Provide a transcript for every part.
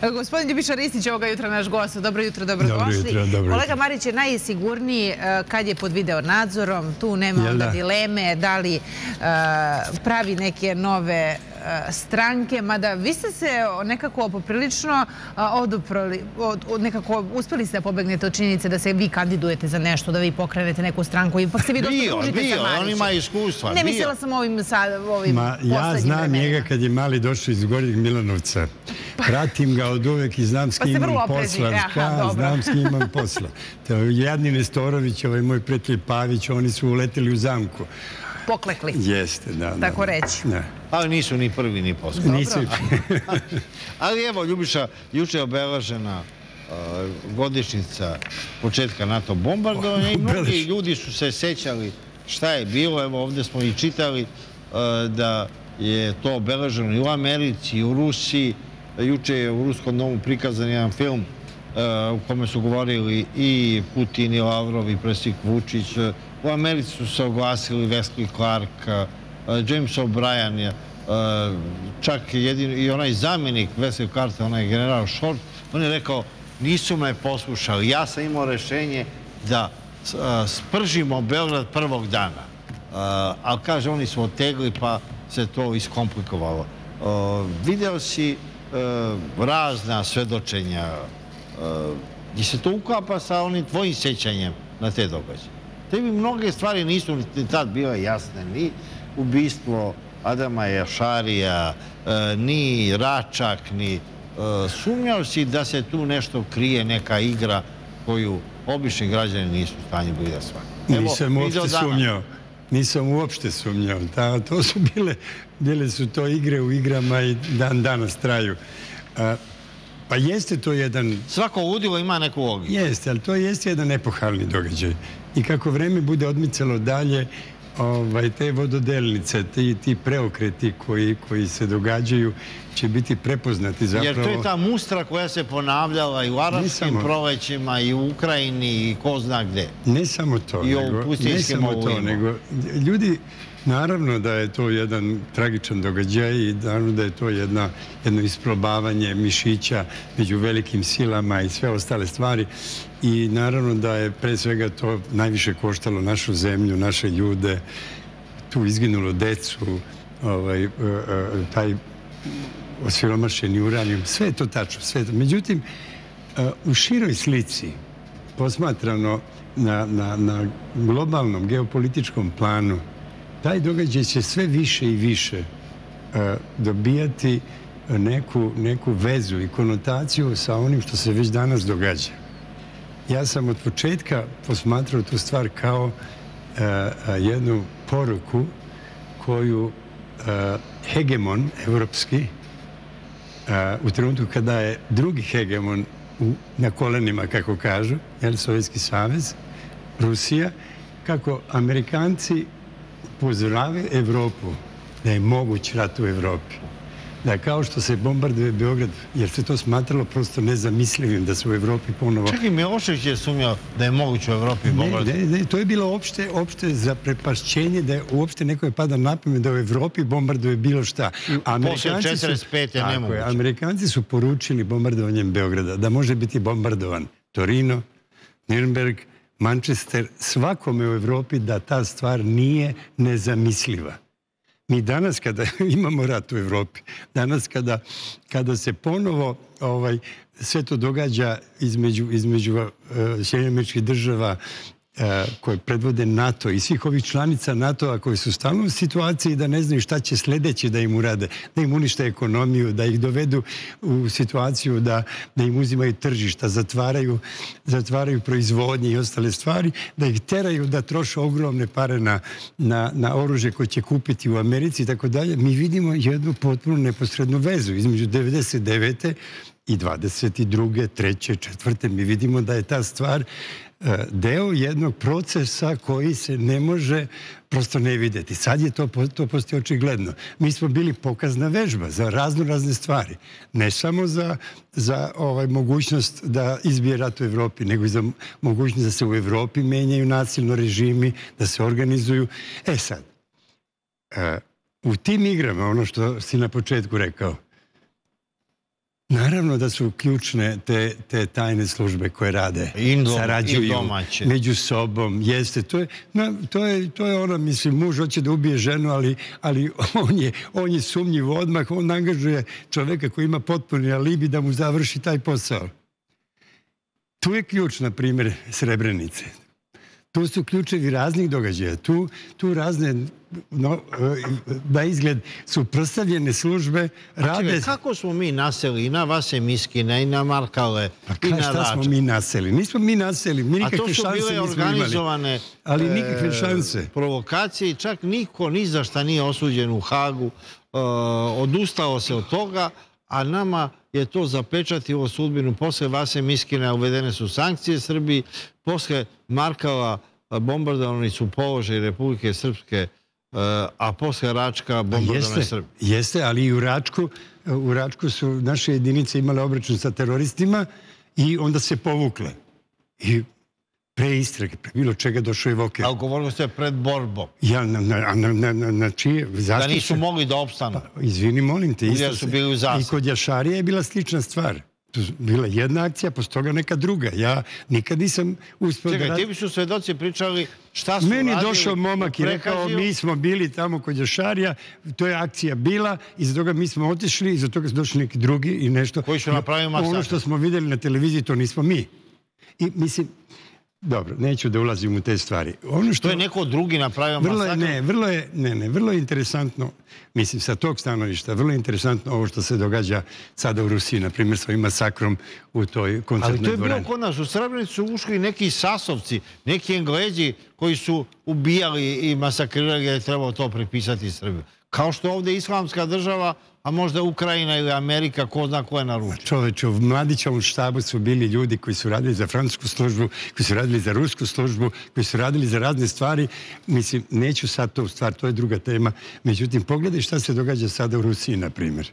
Gospodin Ljubiša Ristić ovoga jutra naš gost. Dobro jutro, dobro, došli. Kolega Marić je najsigurniji e, kad je pod video nadzorom. Tu nema onda dileme da li e, pravi neke nove stranke, mada vi ste se nekako poprilično oduprali, nekako uspjeli ste da pobegnete od činjenice da se vi kandidujete za nešto, da vi pokrenete neku stranku, ipak se vi dosta družite sa Marićem. on ima iskustva. Ne, mislila sam ovim sad, ovim Ma, Ja znam njega kad je mali došao iz Gornjeg Milanovca. Pratim ga od uvek i znam s pa kim imam posla. znam s kim imam posla. Jadni Nestorović, ovaj moj prijatelj Pavić, oni su uleteli u zamku poklekli. Jeste, da. Tako reći. Ali nisu ni prvi ni posljednji. Nisu. Ali evo, Ljubiša, juče je obelažena uh, godišnjica početka NATO bombardovanja i mnogi ljudi su se sećali šta je bilo. Evo ovdje smo i čitali uh, da je to obeleženo i u Americi i u Rusiji. Juče je u Ruskom domu prikazan jedan film uh, u kome su govorili i Putin i Lavrov i predsjednik Vučić u Americi su se oglasili Wesley Clark, uh, James O'Brien uh, čak i onaj zamjenik Wesley Clark, onaj general Short, on je rekao nisu me poslušali. Ja sam imao rešenje da uh, spržimo Beograd prvog dana. Ali kaže, oni su otegli pa se to iskomplikovalo. Video si razna svedočenja gdje se to ukapa sa onim tvojim sećanjem na te događaje. Tebi mnoge stvari nisu ni tad bile jasne, ni ubistvo Adama Jašarija, e, ni Račak, ni... E, sumnjao si da se tu nešto krije, neka igra koju obični građani nisu u stanju bili da. Nisam uopšte sumnjao. Nisam uopšte sumnjao. To su bile, bile su to igre u igrama i dan danas traju. Pa jeste to jedan... Svako udilo ima neku logiku. Jeste, ali to jeste jedan epohalni događaj. I kako vreme bude odmicalo dalje, ovaj, te vododelnice, ti, ti preokreti koji, koji se događaju će biti prepoznati zapravo. Jer to je ta mustra koja se ponavljala i u arapskim provećima i u Ukrajini i ko zna gde. Ne samo to. I nego, ne samo to, nego ljudi Naravno da je to jedan tragičan događaj i naravno da je to jedno isprobavanje mišića među velikim silama i sve ostale stvari i naravno da je pre svega to najviše koštalo našu zemlju, naše ljude, tu izginulo decu, ovaj, e, e, taj osiromašeni uranijum, sve je to tačno, sve to. Međutim, e, u široj slici, posmatrano na, na globalnom geopolitičkom planu, taj događaj će sve više i više e, dobijati neku, neku vezu i konotaciju sa onim što se već danas događa. Ja sam od početka posmatrao tu stvar kao e, jednu poruku koju e, hegemon evropski u trenutku kada je drugi hegemon na kolenima, kako kažu, jel, Sovjetski savez, Rusija, kako Amerikanci upozorave Evropu da je moguć rat u Evropi. Da kao što se bombarduje Beograd, jer se to smatralo prosto nezamislivim da se u Evropi ponovo... Čak i Milošević je sumnjao da je moguć u Evropi bombarduje. Ne, ne, to je bilo opšte, opšte zaprepašćenje da je uopšte nekoj pada napamet da u Evropi bombarduje bilo šta. Posle 45. je nemoguće. Amerikanci su poručili bombardovanjem Beograda da može biti bombardovan Torino, Nürnberg, Manchester, svakome u Evropi da ta stvar nije nezamisliva. Mi danas kada imamo rat u Evropi, danas kada, kada se ponovo ovaj, sve to događa između, između uh, država koje predvode NATO i svih ovih članica NATO-a koji su stalno u situaciji da ne znaju šta će sljedeće da im urade, da im unište ekonomiju, da ih dovedu u situaciju da, da im uzimaju tržišta, zatvaraju, zatvaraju proizvodnje i ostale stvari, da ih teraju da troše ogromne pare na, na, na oružje koje će kupiti u Americi i tako dalje. Mi vidimo jednu potpuno neposrednu vezu između 99 i 22. treće, četvrte. Mi vidimo da je ta stvar e, deo jednog procesa koji se ne može prosto ne vidjeti. Sad je to, to postoje očigledno. Mi smo bili pokazna vežba za razno razne stvari. Ne samo za, za ovaj, mogućnost da izbije rat u Evropi, nego i za mogućnost da se u Evropi menjaju nasilno režimi, da se organizuju. E sad, e, u tim igrama, ono što si na početku rekao, Naravno da su ključne te, te tajne službe koje rade, Indom, sarađuju među sobom. Jeste, to je, to, je, to je ono, mislim, muž hoće da ubije ženu, ali, ali on, je, on je sumnjiv odmah, on angažuje čoveka koji ima potpuni alibi da mu završi taj posao. Tu je ključ, na primjer, Srebrenice. Tu su ključevi raznih događaja. Tu, tu razne, no, da izgled, su prostavljene službe, rade... kako smo mi naseli i na Vase Miskine i na Markale pa i na šta smo mi naseli? Nismo mi naseli, mi nikakve šanse nismo imali. A to su bile organizovane ali nikakve e, šanse. provokacije i čak niko ni za šta nije osuđen u Hagu. E, odustao se od toga, a nama je to zapečatilo sudbinu. Posle Vase Miskina uvedene su sankcije Srbiji, posle Markala bombardovani su položaj Republike Srpske, a posle Račka bombardovane Srbije. Jeste, ali i u Račku, u Račku su naše jedinice imale obračun sa teroristima i onda se povukle. I pre istrage, pre bilo čega došao je Voker. Ali govorilo ste pred borbom. Ja, na, na, na, na čije? Zašto da nisu mogli da opstanu. Pa, izvini, molim te. Isto su bili u I kod Jašarija je bila slična stvar. Tu bila jedna akcija, posle toga neka druga. Ja nikad nisam uspio Čekaj, da... Čekaj, ti bi su svedoci pričali šta su Meni je došao momak i rekao, mi smo bili tamo kod Jašarija, to je akcija bila, i za toga mi smo otišli, i za toga su došli neki drugi i nešto. Koji su napravili Ono što smo vidjeli na televiziji, to nismo mi. I mislim, dobro, neću da ulazim u te stvari. Ono što... To je neko drugi napravio vrlo je, ne, vrlo je, ne, ne, vrlo je interesantno, mislim, sa tog stanovišta, vrlo je interesantno ovo što se događa sada u Rusiji, na primjer, svojim masakrom u toj koncertnoj dvorani. Ali to je bilo kod nas. U Srebrenicu su ušli neki sasovci, neki engleđi koji su ubijali i masakrirali jer je trebalo to pripisati Srbiju. Kao što ovdje islamska država a možda Ukrajina ili Amerika, ko zna ko je naručio. Čoveče, u Mladićevom štabu su bili ljudi koji su radili za francusku službu, koji su radili za rusku službu, koji su radili za razne stvari. Mislim, neću sad to stvar, to je druga tema. Međutim, pogledaj šta se događa sada u Rusiji, na primjer.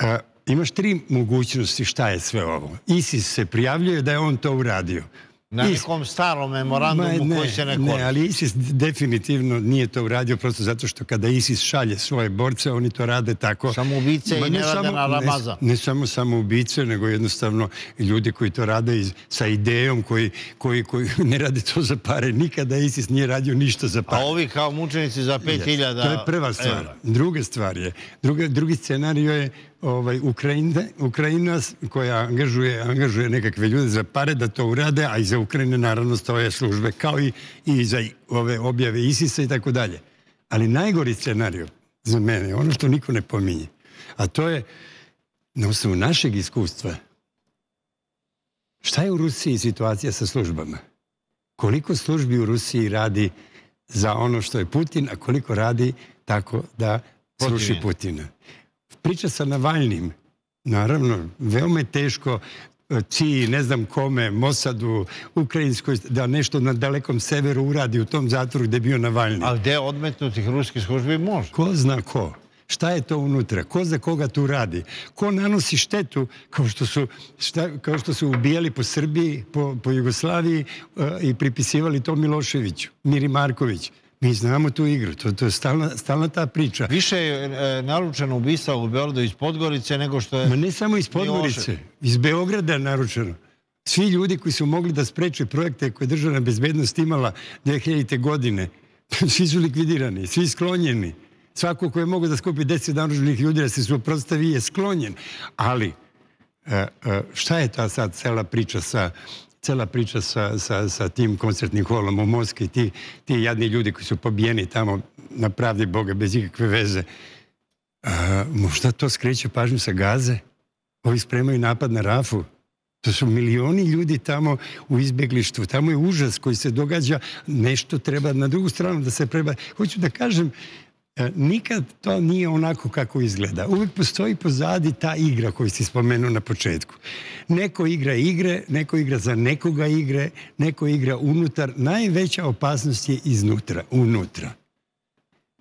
E, imaš tri mogućnosti šta je sve ovo. ISIS se prijavljuje da je on to uradio. Na nekom starom memorandumu koji se ne koristi. Ne, ali ISIS definitivno nije to uradio prosto zato što kada ISIS šalje svoje borce, oni to rade tako... Samoubice i ne, rade na Ramaza. Ne, samo samoubice, nego jednostavno ljudi koji to rade sa idejom, koji, koji, koji ne rade to za pare. Nikada ISIS nije radio ništa za pare. A ovi kao mučenici za 5000 To je prva stvar. Druga stvar je, drugi scenarij je ovaj, Ukrajina, koja angažuje, angažuje nekakve ljude za pare da to urade, a iza Ukrajine naravno stoje službe, kao i, i za ove objave ISIS-a i tako dalje. Ali najgori scenariju za mene, ono što niko ne pominje, a to je na osnovu našeg iskustva, šta je u Rusiji situacija sa službama? Koliko službi u Rusiji radi za ono što je Putin, a koliko radi tako da sluši Putina? Priča sa Navalnim, naravno, veoma je teško e, ciji, ne znam kome, Mosadu, Ukrajinskoj, da nešto na dalekom severu uradi u tom zatvoru gdje je bio Navalni. Ali gdje odmetnutih ruskih službi može? Ko zna ko? Šta je to unutra? Ko za koga tu radi? Ko nanosi štetu kao što su, kao što su ubijali po Srbiji, po, po Jugoslaviji e, i pripisivali to Miloševiću, Miri Marković? Mi znamo tu igru, to, to je stalna, stalna ta priča. Više je e, naručeno ubistva u Beogradu iz Podgorice nego što je... Ma ne samo iz Podgorice, iz Beograda je naručeno. Svi ljudi koji su mogli da spreče projekte koje je državna bezbednost imala 2000. godine, svi su likvidirani, svi sklonjeni. Svako ko je mogo da skupi deset naručenih ljudi da se suprostavi je sklonjen. Ali, e, e, šta je ta sad cela priča sa cela priča sa, sa, sa tim koncertnim holom u Moskvi, ti, ti jadni ljudi koji su pobijeni tamo na pravdi Boga bez ikakve veze. A, možda to skreće pažnju sa gaze? Ovi spremaju napad na Rafu. To su milioni ljudi tamo u izbjeglištvu. Tamo je užas koji se događa. Nešto treba na drugu stranu da se preba... Hoću da kažem, nikad to nije onako kako izgleda. Uvijek postoji pozadi ta igra koju si spomenuo na početku. Neko igra igre, neko igra za nekoga igre, neko igra unutar. Najveća opasnost je iznutra, unutra.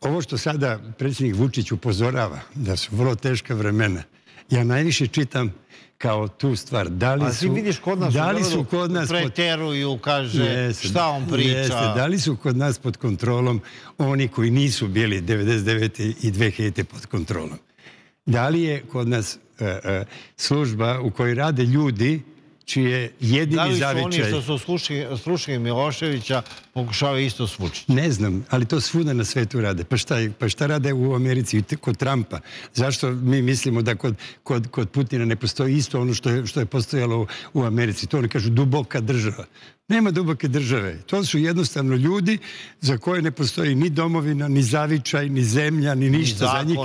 Ovo što sada predsjednik Vučić upozorava, da su vrlo teška vremena, ja najviše čitam kao tu stvar. Da li su, vidiš kod nas da li su kod nas preteruju, kaže šta on priča. da li su kod nas pod kontrolom oni koji nisu bili 99. i 2000. pod kontrolom. Da li je kod nas e, e, služba u kojoj rade ljudi čiji je jedini. Da li su oni što su slušali Miloševića pokušavaju isto svučiti? Ne znam, ali to svuda na svetu rade. Pa šta, pa šta rade u Americi kod Trumpa? Zašto mi mislimo da kod, kod, kod Putina ne postoji isto ono što je, što je postojalo u Americi? To oni kažu duboka država. Nema duboke države. To su jednostavno ljudi za koje ne postoji ni domovina, ni zavičaj, ni zemlja, ni ništa za njih.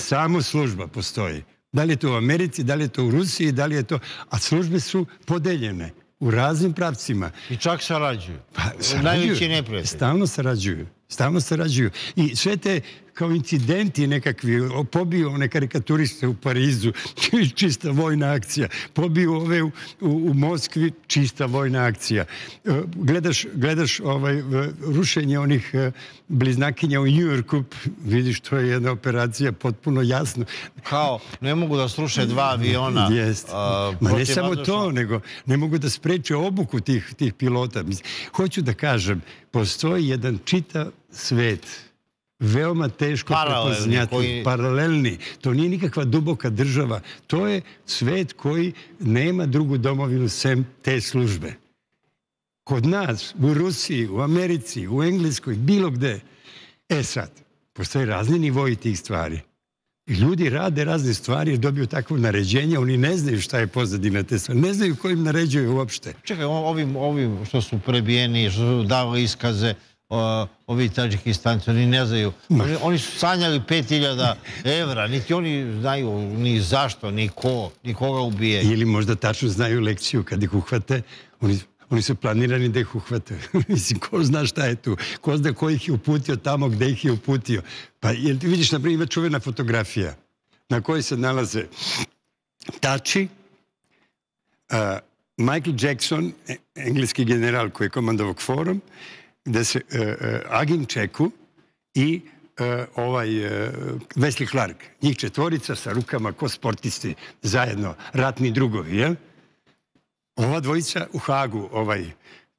Samo služba postoji. Da li je to u Americi, da li je to u Rusiji, da li je to... A službe su podeljene u raznim pravcima. I čak sarađuju. Pa, Najveći neprijatelj. Stalno sarađuju. Stalno sarađuju. I sve te kao incidenti nekakvi, pobiju one karikaturiste u Parizu, čista vojna akcija, pobiju ove u, u, Moskvi, čista vojna akcija. E, gledaš, gledaš ovaj, rušenje onih e, bliznakinja u Njujorku, vidiš, to je jedna operacija potpuno jasno. Kao, ne mogu da sruše dva aviona. Jest. Ma ne samo to, nego ne mogu da spreče obuku tih, tih pilota. Hoću da kažem, postoji jedan čitav svet veoma teško prepoznati. Paralelni. To nije nikakva duboka država. To je svet koji nema drugu domovinu sem te službe. Kod nas, u Rusiji, u Americi, u Engleskoj, bilo gde. E sad, postoje razni nivoji tih stvari. I ljudi rade razne stvari jer dobiju takvo naređenje, oni ne znaju šta je pozadina te stvari, ne znaju kojim naređuju uopšte. Čekaj, ovim, ovim što su prebijeni, što su dali iskaze, ovi Tadžikistanci, oni ne znaju. Oni, su sanjali 5000 evra, niti oni znaju ni zašto, ni ko, ni koga ubije. Ili možda tačno znaju lekciju kad ih uhvate, oni, oni su planirani da ih uhvate. Mislim, ko zna šta je tu? Ko zna ko ih je uputio tamo gde ih je uputio? Pa jel ti vidiš, na primjer, čuvena fotografija na kojoj se nalaze Tači, Michael Jackson, e, engleski general koji je komandovao forum, da se uh, Agin Čeku i uh, ovaj Wesley Clark, njih četvorica sa rukama ko sportisti zajedno, ratni drugovi, jel? Ova dvojica u Hagu, ovaj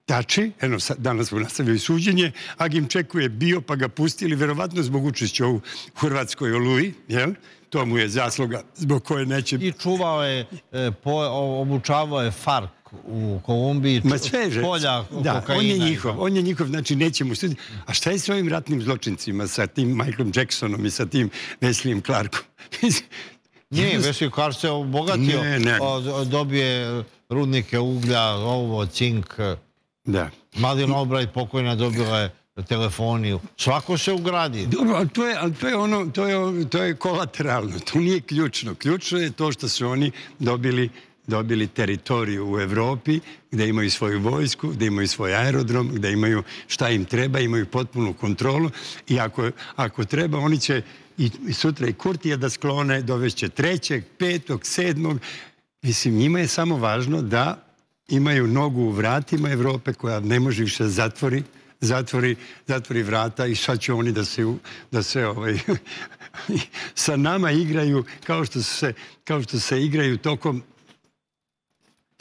Tači, eno, danas smo nastavili suđenje, Agim Čeku je bio pa ga pustili, verovatno zbog učešća u Hrvatskoj oluji, jel? To mu je zasluga zbog koje neće... I čuvao je, obučavao je FARC u Kolumbiji, Ma polja da, on je njihov, on je njihov, znači nećemo studiti. A šta je s ovim ratnim zločincima, sa tim Michaelom Jacksonom i sa tim Wesleyem Clarkom? Nije, Wesley Clark se obogatio, dobije rudnike uglja, ovo, cink. Da. Malin Albright pokojna dobila je telefoniju. Svako se ugradi. Dobro, ali to je, ali to je ono, to je, to je kolateralno. To nije ključno. Ključno je to što su oni dobili dobili teritoriju u Evropi gdje imaju svoju vojsku, gdje imaju svoj aerodrom, gdje imaju šta im treba, imaju potpunu kontrolu i ako, treba oni će i, sutra i Kurtija da sklone, dovešće trećeg, petog, sedmog. Mislim, njima je samo važno da imaju nogu u vratima Evrope koja ne može više zatvori, zatvori, zatvori vrata i sad će oni da se, da ovaj, sa nama igraju kao što se, kao što se igraju tokom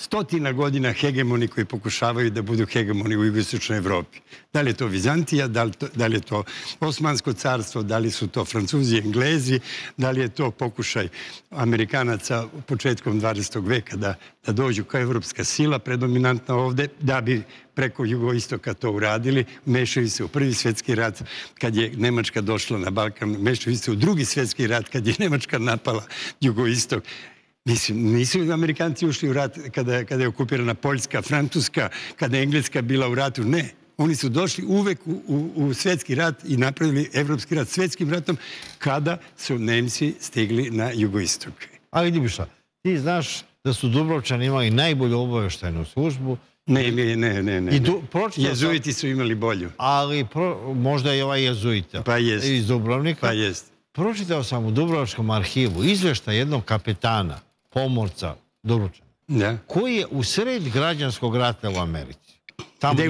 stotina godina hegemoni koji pokušavaju da budu hegemoni u jugoistočnoj Evropi. Da li je to Vizantija, da li, to, da li je to Osmansko carstvo, da li su to Francuzi, Englezi, da li je to pokušaj Amerikanaca početkom 20. veka da, da dođu kao evropska sila predominantna ovde, da bi preko jugoistoka to uradili, mešaju se u prvi svjetski rat kad je Nemačka došla na Balkan, mešaju se u drugi svjetski rat kad je Nemačka napala jugoistok. Mislim, nisu Amerikanci ušli u rat kada, kada je okupirana Poljska, Francuska, kada je Engleska bila u ratu. Ne. Oni su došli uvek u, u, u svjetski rat i napravili evropski rat svjetskim ratom kada su Nemci stigli na jugoistok. Ali Ljubiša, ti znaš da su Dubrovčani imali najbolju obaveštajnu službu. Ne, ne, ne, ne. ne. Jezuiti su imali bolju. Ali možda i ovaj jezuita. Pa jest. Iz Dubrovnika. Pa jest. Pročitao sam u Dubrovačkom arhivu izvešta jednog kapetana pomorca Doručana, da. koji je u sred građanskog rata u Americi. Tamo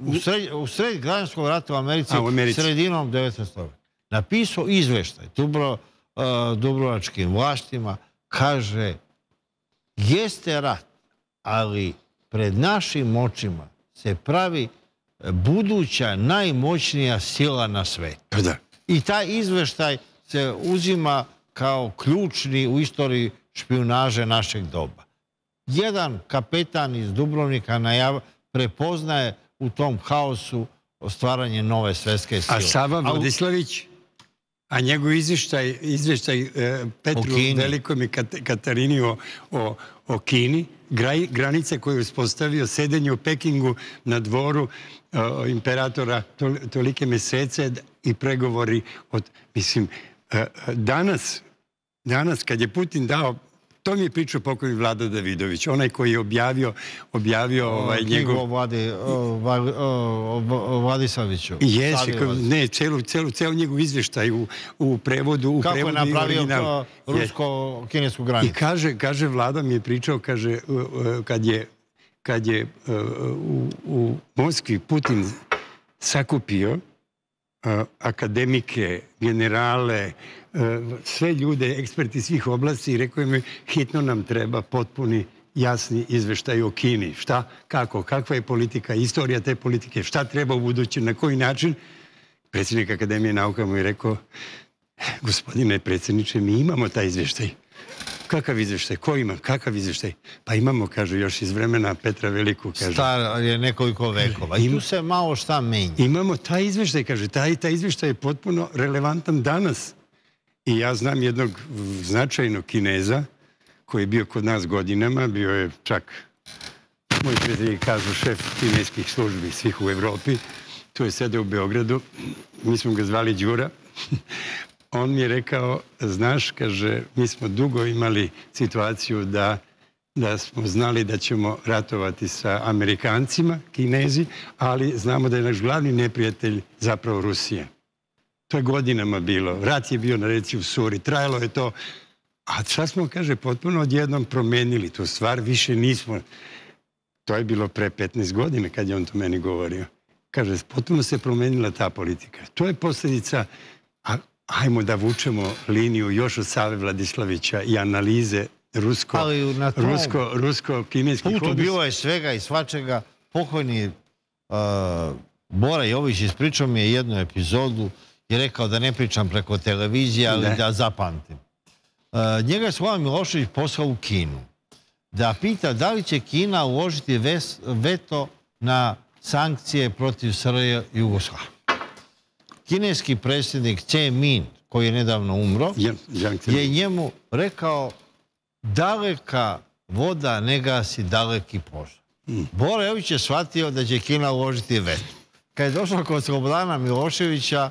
u? sred, u sred građanskog rata u Americi, u Americi. sredinom 19. stoljeća. Napisao izveštaj Dubro, uh, Dubrovačkim vlastima, kaže jeste rat, ali pred našim očima se pravi buduća najmoćnija sila na da. I taj izveštaj se uzima kao ključni u istoriji špionaže našeg doba. Jedan kapetan iz Dubrovnika najav, prepoznaje u tom haosu stvaranje nove svetske sile. A Sava Vladislavić? A njegov izvještaj, izvještaj e, Petru Velikom i Katarini o, Kini, granice koje je uspostavio, sedenje u Pekingu na dvoru imperatora tolike mesece i pregovori od, mislim, e, danas, danas kad je Putin dao to mi je pričao pokojni Vlada Davidović, onaj koji je objavio, objavio ovaj, njegov... Vladi, Vladi Saviću. Jesi, ne, celu, celu, celu njegov izvještaj u, u prevodu. U Kako je napravio rusko-kinesku granicu. I kaže, kaže, Vlada mi je pričao, kaže, kad je, kad je u, u Moskvi Putin sakupio akademike, generale, sve ljude, eksperti svih oblasti i rekao im hitno nam treba potpuni jasni izveštaj o Kini. Šta, kako, kakva je politika, istorija te politike, šta treba u budući, na koji način. Predsjednik Akademije nauka mu je rekao, gospodine predsjedniče, mi imamo taj izveštaj. Kakav izvještaj? Ko ima? Kakav izvještaj? Pa imamo, kaže, još iz vremena Petra Veliku, kaže. Star je nekoliko vekova. I tu se malo šta menja. Imamo taj izvještaj, kaže. Taj, taj izvještaj je potpuno relevantan danas. I ja znam jednog značajnog kineza koji je bio kod nas godinama, bio je čak, moj prijatelj kažu, šef kineskih službi svih u Evropi. Tu je sedeo u Beogradu. Mi smo ga zvali Đura. On mi je rekao, znaš, kaže, mi smo dugo imali situaciju da da smo znali da ćemo ratovati sa Amerikancima, Kinezi, ali znamo da je naš glavni neprijatelj zapravo Rusija. To je godinama bilo. Rat je bio na reci u Suri. Trajalo je to. A šta smo, kaže, potpuno odjednom promenili tu stvar. Više nismo. To je bilo pre 15 godina kad je on to meni govorio. Kaže, potpuno se promenila ta politika. To je posljedica, a ajmo da vučemo liniju još od Save Vladislavića i analize rusko, rusko, rusko putu bilo je svega i svačega. Pokojni uh, Bora Jović ispričao mi je jednu epizodu i rekao da ne pričam preko televizije, ali da zapamtim. Uh, njega je Slava Milošević poslao u Kinu da pita da li će Kina uložiti veto na sankcije protiv SRJ Jugoslavije. Kineski predsjednik Che Min, koji je nedavno umro, je njemu rekao daleka voda ne gasi daleki požar. Mm. Jović je shvatio da će Kina uložiti veto. Kad je došao kod Slobodana Miloševića,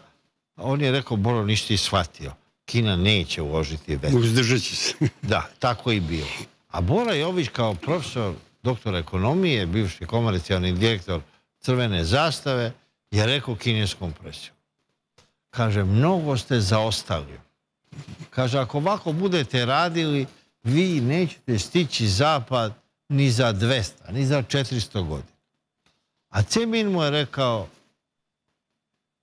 on je rekao, Boro, ništa ti shvatio. Kina neće uložiti veto. Uzdržat će se. da, tako i bilo. A Bora Jović kao profesor, doktor ekonomije, bivši komercijalni direktor Crvene zastave, je rekao kineskom presiju. Kaže, mnogo ste zaostali. Kaže, ako ovako budete radili, vi nećete stići zapad ni za 200, ni za 400 godina. A Cemin mu je rekao,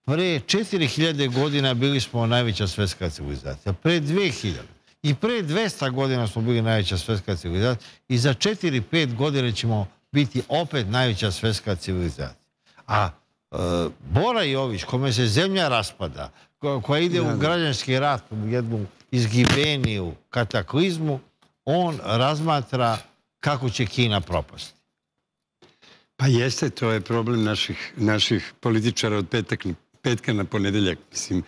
Pre 4000 godina bili smo najveća svjetska civilizacija. Pre 2000. I pre 200 godina smo bili najveća svjetska civilizacija. I za 4-5 godina ćemo biti opet najveća svjetska civilizacija. A e, Bora Jović, kome se zemlja raspada, koja ide u građanski rat, u jednu izgibeniju kataklizmu, on razmatra kako će Kina propasti. Pa jeste, to je problem naših, naših političara od petak petka na ponedeljak. Mislim,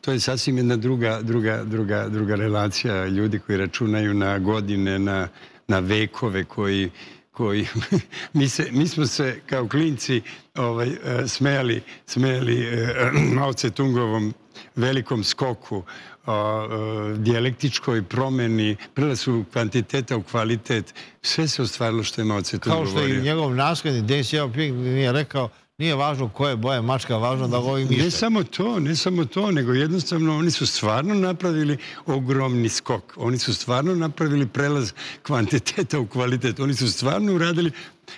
to je sasvim jedna druga, druga, druga, druga relacija ljudi koji računaju na godine, na, na vekove koji, koji mi, se, mi smo se kao klinci ovaj, e, smejali, smejali e, Mao Tungovom velikom skoku, dijalektičkoj promjeni, prelasu kvantiteta u kvalitet. Sve se ostvarilo što je Mao Tung Kao što i njegov naslednik Deng Xiaoping nije rekao nije važno koje boje mačka, važno da govi mište. Ne samo to, ne samo to, nego jednostavno oni su stvarno napravili ogromni skok. Oni su stvarno napravili prelaz kvantiteta u kvalitet. Oni su stvarno uradili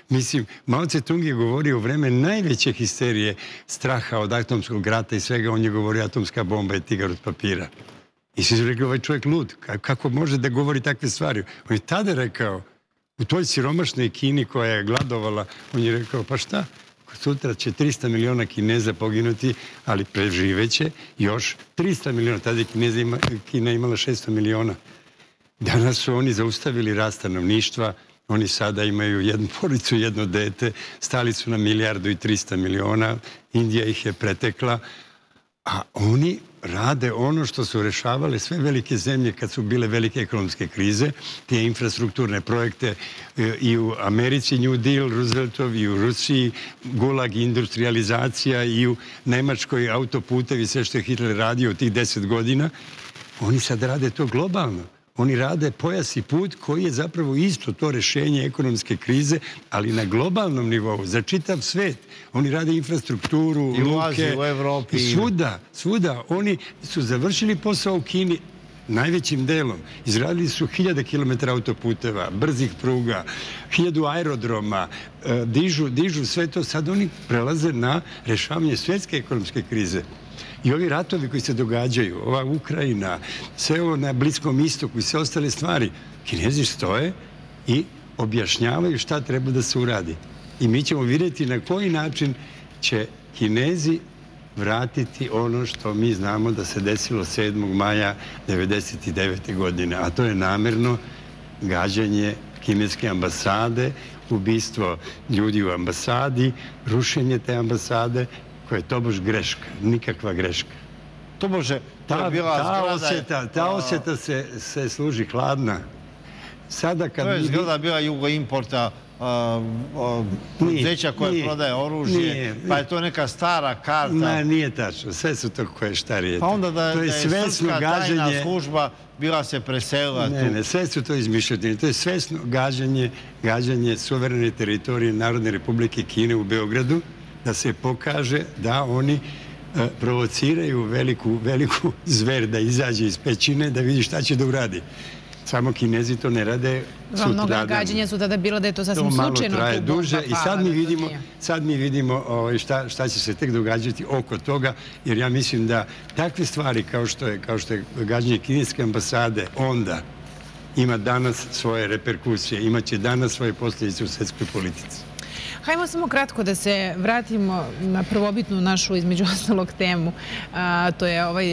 Mislim, Mao Tse-tung je govorio u vreme najveće histerije straha od atomskog rata i svega. On je govorio atomska bomba je tigar od papira. I svi su rekli, ovaj čovjek lud. Kako može da govori takve stvari? On je tada rekao, u toj siromašnoj Kini koja je gladovala, on je rekao, pa šta? Sutra će 300 miliona kineza poginuti, ali preživeće još 300 miliona. Tada je Kina imala 600 miliona. Danas su oni zaustavili rast stanovništva, oni sada imaju jednu poricu, jedno dete, stali su na milijardu i 300 miliona, Indija ih je pretekla, a oni rade ono što su rešavale sve velike zemlje kad su bile velike ekonomske krize, te infrastrukturne projekte e, i u Americi New Deal, Rooseveltov i u Rusiji, gulag industrializacija i u Nemačkoj autoputevi, sve što je Hitler radio u tih deset godina, oni sad rade to globalno. Oni rade pojas i put koji je zapravo isto to rešenje ekonomske krize, ali na globalnom nivou, za čitav svet. Oni rade infrastrukturu, I luke. u Evropi. Svuda, svuda. Oni su završili posao u Kini najvećim delom. Izradili su hiljade kilometara autoputeva, brzih pruga, hiljadu aerodroma, e, dižu, dižu sve to. Sad oni prelaze na rešavanje svetske ekonomske krize. I ovi ratovi koji se događaju, ova Ukrajina, sve ovo na Bliskom istoku i sve ostale stvari, kinezi stoje i objašnjavaju šta treba da se uradi. I mi ćemo vidjeti na koji način će kinezi vratiti ono što mi znamo da se desilo 7. maja 1999. godine, a to je namerno gađanje kineske ambasade, ubistvo ljudi u ambasadi, rušenje te ambasade koja je tobož greška, nikakva greška. Tobože, ta, bila ta osjeta, ta osjeta se, se služi hladna. Sada kad to je zgrada bila jugo importa preduzeća koje prodaje oružje, pa je to neka stara karta. Ne, nije tačno. Sve su to koje štarije. Pa onda da, to je, da je srpska gađenje... tajna služba bila se preselila ne, tu. Ne, sve su to izmišljatine. To je svesno gađanje, gađanje suverene teritorije Narodne republike Kine u Beogradu da se pokaže da oni e, provociraju veliku, veliku zver da izađe iz pećine, da vidi šta će da uradi. Samo kinezi to ne rade sutradan. Mnoga gađenja su tada bila da je to sasvim slučajno. To malo traje duže i sad mi vidimo, sad mi vidimo šta, šta će se tek događati oko toga, jer ja mislim da takve stvari kao što je, kao što je gađenje kineske ambasade onda ima danas svoje reperkusije, imaće danas svoje posljedice u svetskoj politici. Hajmo samo kratko da se vratimo na prvobitnu našu između ostalog temu. to je ovaj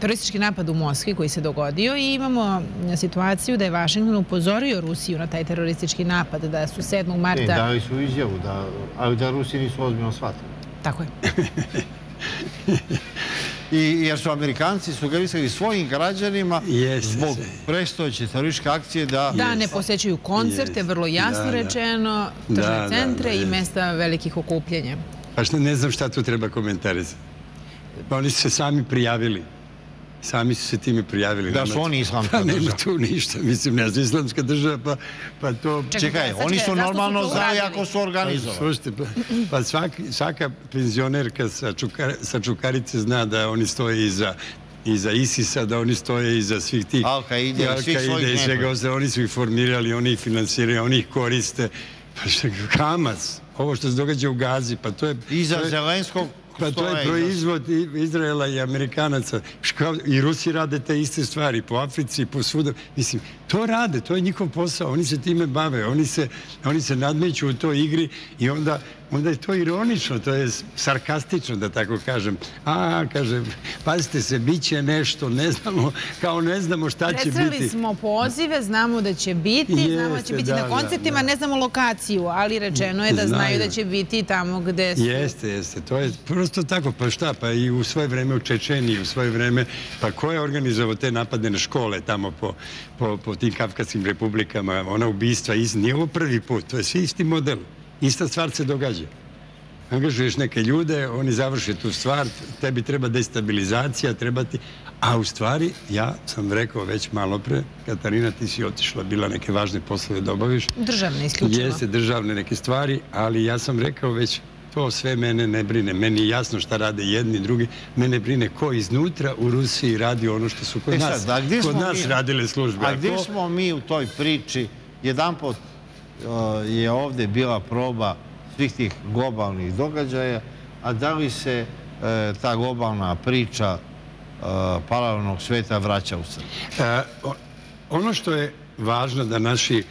teroristički napad u Moskvi koji se dogodio i imamo situaciju da je Vašington upozorio Rusiju na taj teroristički napad, da su 7. marta... Ne, dali su izjavu, da, ali da Rusi nisu ozbiljno shvatili. Tako je. I, jer su Amerikanci sugerisali svojim građanima zbog prestojeće terorističke akcije da... Da, ne posećaju koncerte, vrlo jasno rečeno, tržne centre i mesta velikih okupljenja. Pa što ne znam šta tu treba komentarizati. Pa oni su se sami prijavili. Sami su se time prijavili. Da su oni islamska država. Nema tu ništa. Mislim, ne znam, islamska država, pa, pa to... Čekaj, oni su normalno znali ako su organizovali. Slušajte, pa, pa svaka penzionerka sa Čukarice zna da oni stoje iza iza ISIS-a, da oni stoje iza svih tih... Al-Qaide i svih svojih svega, Oni su ih formirali, oni ih finansiraju, oni ih koriste. Pa što, Hamas, ovo što se događa u Gazi, pa to je... Iza Zelenskog Pa to je proizvod Izraela i Amerikanaca. I Rusi rade te iste stvari po Africi, po svuda. Mislim, to rade, to je njihov posao. Oni se time bave, oni se, oni se nadmeću u toj igri i onda onda je to ironično, to je sarkastično, da tako kažem. A, kažem, pazite se, bit će nešto, ne znamo, kao ne znamo šta će biti. Presreli smo pozive, znamo da će biti, znamo da će biti na koncertima, ne znamo lokaciju, ali rečeno je da znaju da će biti tamo gde su. Jeste, jeste, to je prosto tako, pa šta, pa i u svoje vreme u Čečeniji, u svoje vreme, pa ko je organizovao te napade na škole tamo po, po, po tim kafkatskim republikama, ona ubistva, nije ovo prvi put, to je svi isti model. Ista stvar se događa. Angažuješ neke ljude, oni završe tu stvar, tebi treba destabilizacija, treba ti... A u stvari, ja sam rekao već malo pre, Katarina, ti si otišla, bila neke važne poslove da obaviš. Državne isključivo. Jeste, državne neke stvari, ali ja sam rekao već, to sve mene ne brine. Meni je jasno šta rade jedni i drugi. Mene brine ko iznutra u Rusiji radi ono što su kod e nas, kod nas radile službe. A gdje smo mi u toj priči? Jedan pot je ovdje bila proba svih tih globalnih događaja, a da li se e, ta globalna priča e, paralelnog sveta vraća u Srbiju? E, ono što je važno da naši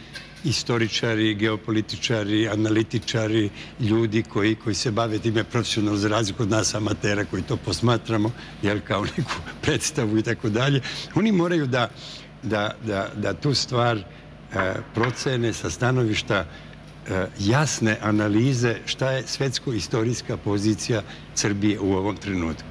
istoričari, geopolitičari, analitičari, ljudi koji, koji se bave time profesionalno za razliku od nas amatera koji to posmatramo, jel kao neku predstavu i tako dalje. Oni moraju da, da, da, da tu stvar e, procene sa stanovišta e, jasne analize šta je svetsko-istorijska pozicija Srbije u ovom trenutku.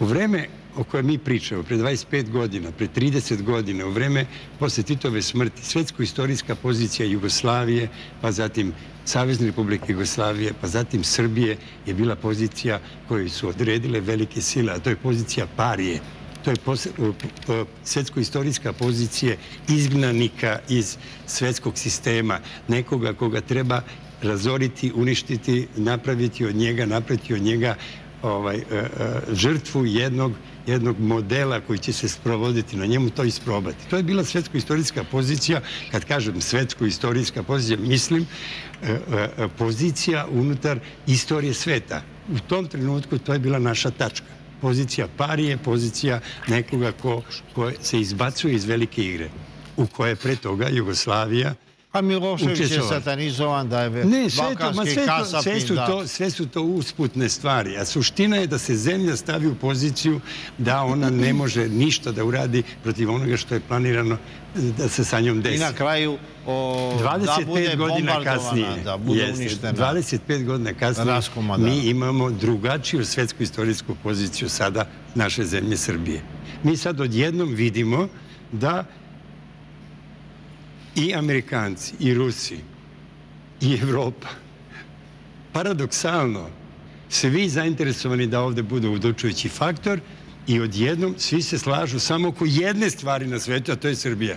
U vreme o kojoj mi pričamo, pre 25 godina, pre 30 godina, u vreme posle Titove smrti, svetsko-istorijska pozicija Jugoslavije, pa zatim Savezne republike Jugoslavije, pa zatim Srbije je bila pozicija koju su odredile velike sile, a to je pozicija parije. To je svetsko-istorijska pozicija izgnanika iz svetskog sistema, nekoga koga treba razoriti, uništiti, napraviti od njega, napraviti od njega ovaj, e, e, žrtvu jednog, jednog modela koji će se sprovoditi na njemu, to isprobati. To je bila svetsko-istorijska pozicija, kad kažem svetsko-istorijska pozicija, mislim e, pozicija unutar istorije sveta. U tom trenutku to je bila naša tačka. Pozicija parije, pozicija nekoga ko, ko se izbacuje iz velike igre, u koje pre toga Jugoslavija a Milošević je satanizovan da je ne, sve to, ma sve, to, sve, su to, sve su to usputne stvari. A suština je da se zemlja stavi u poziciju da ona ne može ništa da uradi protiv onoga što je planirano da se sa njom desi. I na kraju o, 25 da bude godina kasnije, da bude jeste, uništena. 25 godina kasnije Raskoma, mi imamo drugačiju svetsku istorijsku poziciju sada naše zemlje Srbije. Mi sad odjednom vidimo da i Amerikanci, i Rusi, i Evropa, paradoksalno, svi zainteresovani da ovde bude udočujući faktor i odjednom svi se slažu samo oko jedne stvari na svetu, a to je Srbija.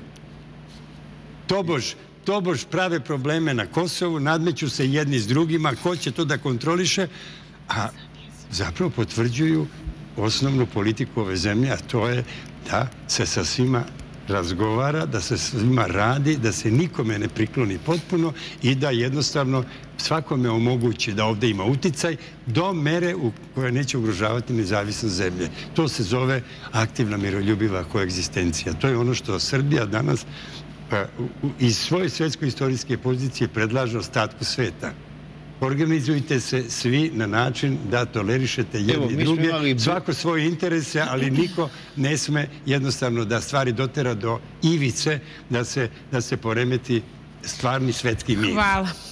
Tobož, tobož prave probleme na Kosovu, nadmeću se jedni s drugima, ko će to da kontroliše, a zapravo potvrđuju osnovnu politiku ove zemlje, a to je da se sa svima razgovara, da se svima radi, da se nikome ne prikloni potpuno i da jednostavno svakome omogući da ovde ima uticaj do mere u koje neće ugrožavati nezavisnost zemlje. To se zove aktivna miroljubiva koegzistencija. To je ono što Srbija danas pa, iz svoje svetsko-istorijske pozicije predlaže ostatku sveta organizujte se svi na način da tolerišete jedni druge, svako svoje interese, ali niko ne sme jednostavno da stvari dotera do ivice, da se, da se poremeti stvarni svetski mir. Hvala.